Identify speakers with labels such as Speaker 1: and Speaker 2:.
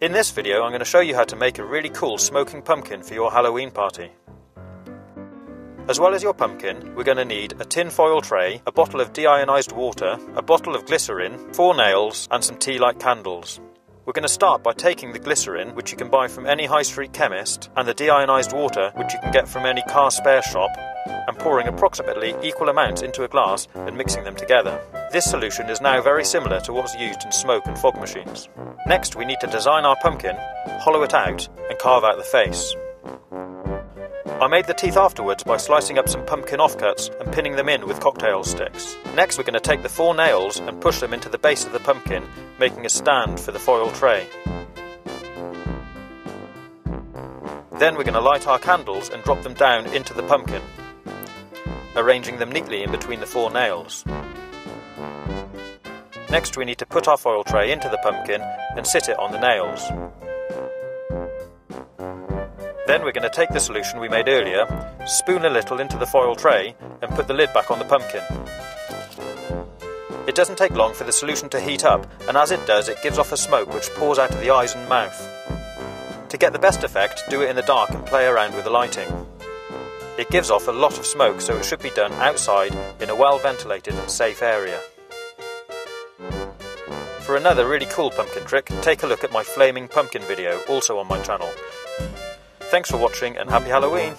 Speaker 1: In this video I'm going to show you how to make a really cool smoking pumpkin for your Halloween party. As well as your pumpkin, we're going to need a tin foil tray, a bottle of deionized water, a bottle of glycerin, four nails and some tea light candles. We're going to start by taking the glycerin, which you can buy from any high street chemist, and the deionized water, which you can get from any car spare shop, and pouring approximately equal amounts into a glass and mixing them together. This solution is now very similar to what's used in smoke and fog machines. Next, we need to design our pumpkin, hollow it out, and carve out the face. I made the teeth afterwards by slicing up some pumpkin offcuts and pinning them in with cocktail sticks. Next, we're going to take the four nails and push them into the base of the pumpkin, making a stand for the foil tray. Then we're going to light our candles and drop them down into the pumpkin, arranging them neatly in between the four nails. Next, we need to put our foil tray into the pumpkin and sit it on the nails. Then we're going to take the solution we made earlier, spoon a little into the foil tray, and put the lid back on the pumpkin. It doesn't take long for the solution to heat up, and as it does, it gives off a smoke which pours out of the eyes and mouth. To get the best effect, do it in the dark and play around with the lighting. It gives off a lot of smoke, so it should be done outside in a well ventilated and safe area. For another really cool pumpkin trick, take a look at my flaming pumpkin video, also on my channel. Thanks for watching and happy Halloween!